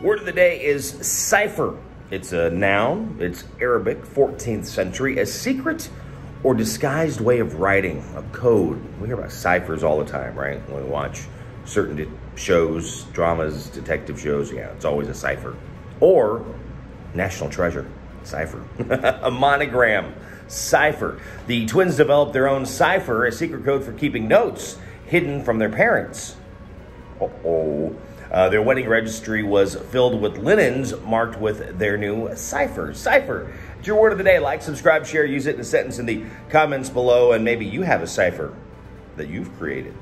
Word of the day is cipher. It's a noun, it's Arabic, 14th century, a secret or disguised way of writing, a code. We hear about ciphers all the time, right? When we watch certain shows, dramas, detective shows, yeah, it's always a cipher. Or national treasure, cipher. a monogram, cipher. The twins developed their own cipher, a secret code for keeping notes hidden from their parents. oh uh, their wedding registry was filled with linens marked with their new cipher. Cipher. It's your word of the day. Like, subscribe, share, use it in a sentence in the comments below, and maybe you have a cipher that you've created.